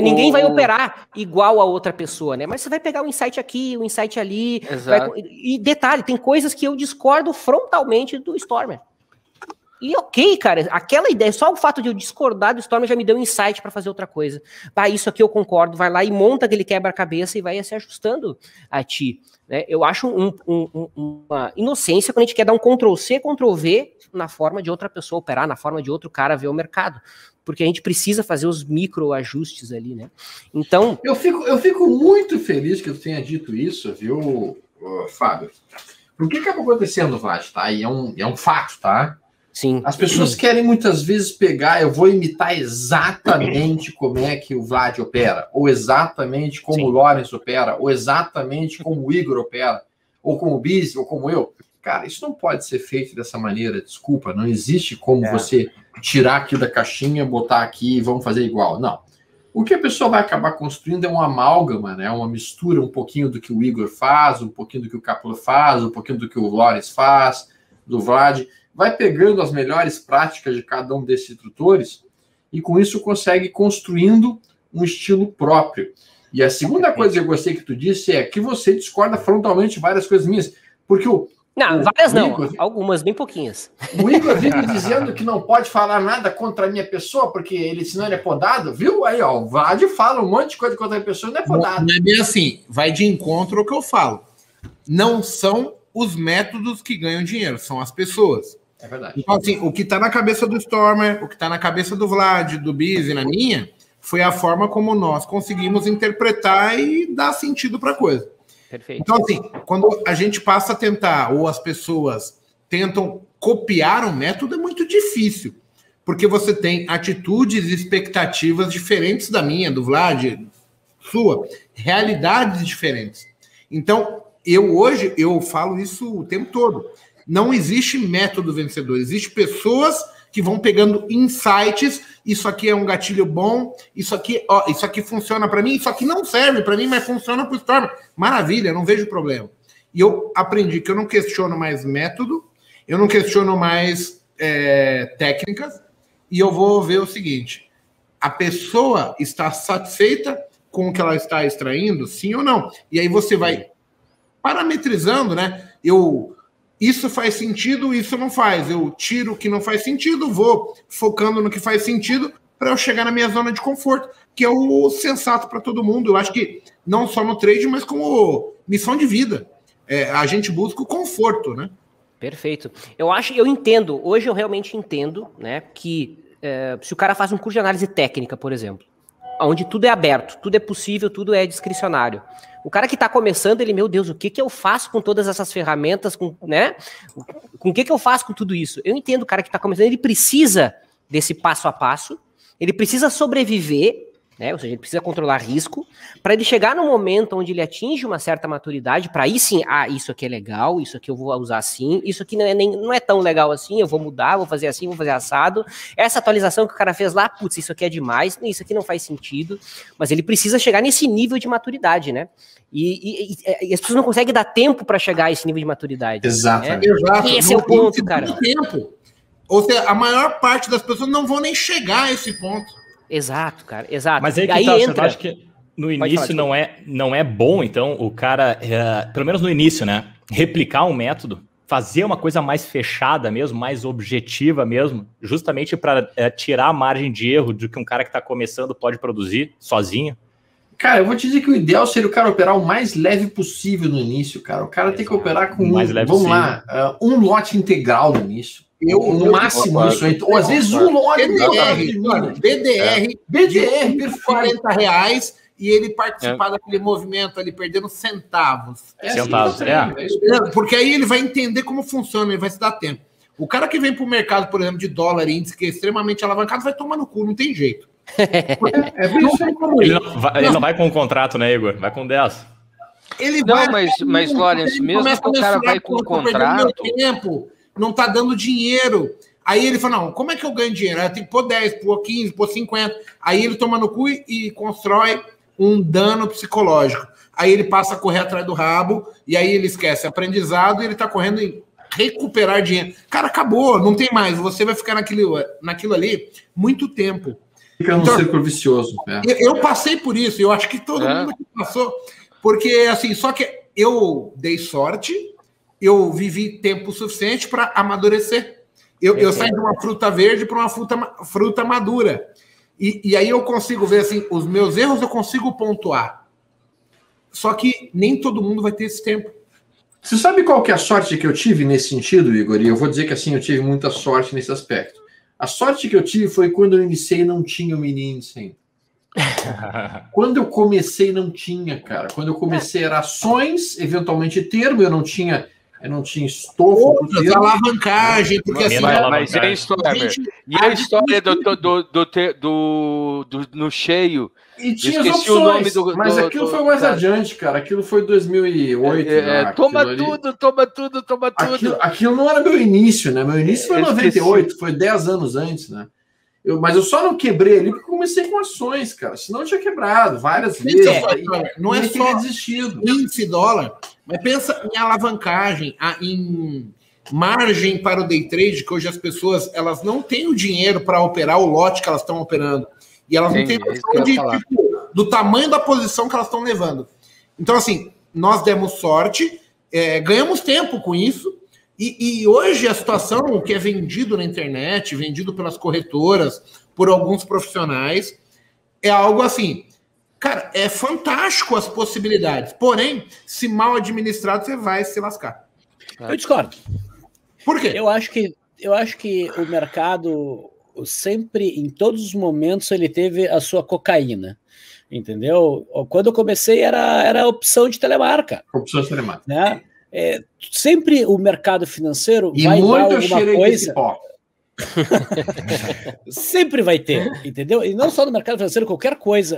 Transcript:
Ninguém vai operar igual a outra pessoa, né? Mas você vai pegar um insight aqui, um insight ali. Vai... E detalhe, tem coisas que eu discordo frontalmente do Stormer. E ok, cara, aquela ideia, só o fato de eu discordar do Storm já me deu insight para fazer outra coisa. Bah, isso aqui eu concordo, vai lá e monta aquele quebra-cabeça e vai se ajustando a ti. Né? Eu acho um, um, uma inocência quando a gente quer dar um Ctrl-C, Ctrl-V na forma de outra pessoa operar, na forma de outro cara ver o mercado. Porque a gente precisa fazer os micro ajustes ali, né? Então. Eu fico, eu fico muito feliz que tu tenha dito isso, viu, Fábio? O que acabou acontecendo, Vlad, tá? E é um, é um fato, tá? Sim. As pessoas querem muitas vezes pegar, eu vou imitar exatamente como é que o Vlad opera, ou exatamente como Sim. o Lawrence opera, ou exatamente como o Igor opera, ou como o Biz, ou como eu. Cara, isso não pode ser feito dessa maneira, desculpa, não existe como é. você tirar aqui da caixinha, botar aqui e vamos fazer igual. Não. O que a pessoa vai acabar construindo é uma amálgama, né? uma mistura, um pouquinho do que o Igor faz, um pouquinho do que o Capula faz, um pouquinho do que o Lawrence faz, do Vlad vai pegando as melhores práticas de cada um desses instrutores e com isso consegue construindo um estilo próprio. E a segunda coisa que eu gostei que tu disse é que você discorda frontalmente várias coisas minhas, porque o não, o, várias o não, Igor, algumas bem pouquinhs. O Igor vive dizendo que não pode falar nada contra a minha pessoa, porque ele, senão ele é podado, viu? Aí, ó, o Vlad fala um monte de coisa contra a pessoa não é podado. Não é bem assim, vai de encontro ao que eu falo. Não são os métodos que ganham dinheiro, são as pessoas. É verdade. Então, assim, o que está na cabeça do Stormer, o que está na cabeça do Vlad, do Biz e na minha, foi a forma como nós conseguimos interpretar e dar sentido para a coisa. Perfeito. Então, assim, quando a gente passa a tentar, ou as pessoas tentam copiar um método, é muito difícil. Porque você tem atitudes e expectativas diferentes da minha, do Vlad, sua, realidades diferentes. Então, eu hoje, eu falo isso o tempo todo. Não existe método vencedor, existe pessoas que vão pegando insights. Isso aqui é um gatilho bom, isso aqui, ó, isso aqui funciona para mim, isso aqui não serve para mim, mas funciona para o Storm. Maravilha, não vejo problema. E eu aprendi que eu não questiono mais método, eu não questiono mais é, técnicas, e eu vou ver o seguinte: a pessoa está satisfeita com o que ela está extraindo, sim ou não? E aí você vai parametrizando, né? Eu isso faz sentido, isso não faz. Eu tiro o que não faz sentido, vou focando no que faz sentido para eu chegar na minha zona de conforto, que é o sensato para todo mundo. Eu acho que não só no trade, mas como missão de vida. É, a gente busca o conforto, né? Perfeito. Eu acho, eu entendo, hoje eu realmente entendo, né, que é, se o cara faz um curso de análise técnica, por exemplo, onde tudo é aberto, tudo é possível, tudo é discricionário. O cara que está começando, ele, meu Deus, o que, que eu faço com todas essas ferramentas, com, né? Com o que, que eu faço com tudo isso? Eu entendo o cara que está começando, ele precisa desse passo a passo, ele precisa sobreviver né? Ou seja, ele precisa controlar risco para ele chegar no momento onde ele atinge uma certa maturidade, para aí sim, ah, isso aqui é legal, isso aqui eu vou usar assim, isso aqui não é, nem, não é tão legal assim, eu vou mudar, vou fazer assim, vou fazer assado. Essa atualização que o cara fez lá, putz, isso aqui é demais, isso aqui não faz sentido, mas ele precisa chegar nesse nível de maturidade, né? E, e, e as pessoas não conseguem dar tempo para chegar a esse nível de maturidade. Exatamente. Né? Exato. Esse é o ponto, cara. Tempo. Ou seja, a maior parte das pessoas não vão nem chegar a esse ponto. Exato, cara, exato. Mas aí, que aí tá, entra... acho que no início não, é, não é bom, então, o cara, é, pelo menos no início, né, replicar um método, fazer uma coisa mais fechada mesmo, mais objetiva mesmo, justamente para é, tirar a margem de erro do que um cara que está começando pode produzir sozinho. Cara, eu vou te dizer que o ideal seria o cara operar o mais leve possível no início, cara. O cara Exato. tem que operar com, mais um, leve vamos lá, uh, um lote integral no início. Eu, no eu máximo isso, ou às vezes um lote. BDR, BDR, BDR, por 40 reais e ele participar é. daquele movimento ali, perdendo centavos. É centavos, assim, é. Porque aí ele vai entender como funciona, ele vai se dar tempo. O cara que vem para o mercado, por exemplo, de dólar índice, que é extremamente alavancado, vai tomar no cu, não tem jeito. É, é ele, não vai, ele não vai com um contrato, né, Igor? Vai com 10. Ele não, vai, mas, mas Lawrence, mesmo que o cara vai com um contrato. Tempo, não está dando dinheiro. Aí ele fala: não, como é que eu ganho dinheiro? Eu tenho que pôr 10, pôr 15, pôr 50. Aí ele toma no cu e constrói um dano psicológico. Aí ele passa a correr atrás do rabo, e aí ele esquece aprendizado e ele está correndo em recuperar dinheiro. Cara, acabou, não tem mais. Você vai ficar naquilo, naquilo ali muito tempo. Fica no então, círculo vicioso. É. Eu, eu, passei por isso, eu acho que todo é. mundo passou, porque assim, só que eu dei sorte, eu vivi tempo suficiente para amadurecer. Eu, eu saí de uma fruta verde para uma fruta, fruta madura. E, e aí eu consigo ver assim, os meus erros eu consigo pontuar. Só que nem todo mundo vai ter esse tempo. Você sabe qual que é a sorte que eu tive nesse sentido, Igor? E eu vou dizer que assim, eu tive muita sorte nesse aspecto. A sorte que eu tive foi quando eu iniciei não tinha o mini índice ainda. Quando eu comecei, não tinha, cara. Quando eu comecei, era ações, eventualmente termo, eu não tinha eu não tinha estofo. Outras, alavancagem, porque assim. Mas, mas e a história? Gente, e a, a história do, do, do, do, do, no cheio? E tinha Esqueci opções, o nome do, mas aquilo foi mais adiante, cara. Aquilo foi 2008. É, é, lá, toma tudo, ali. toma tudo, toma tudo. Aquilo, aquilo, não era meu início, né? Meu início foi em 98, foi 10 anos antes, né? Eu, mas eu só não quebrei ali porque comecei com ações, cara. Senão eu tinha quebrado várias vezes. É, aí, não é só desistido. índice dólar, mas pensa em alavancagem, em margem para o day trade, que hoje as pessoas elas não têm o dinheiro para operar o lote que elas estão operando. E elas Sim, não têm é noção de, tipo, do tamanho da posição que elas estão levando. Então, assim, nós demos sorte, é, ganhamos tempo com isso, e, e, hoje a situação, o que é vendido na internet, vendido pelas corretoras, por alguns profissionais, é algo assim. Cara, é fantástico as possibilidades. Porém, se mal administrado, você vai se lascar. Eu discordo. Por quê? Eu acho que, eu acho que o mercado sempre, em todos os momentos, ele teve a sua cocaína. Entendeu? Quando eu comecei, era, era opção de telemarca. Opção de telemarca. Né? É, sempre o mercado financeiro e vai dar alguma coisa. sempre vai ter, entendeu? E não só no mercado financeiro, qualquer coisa.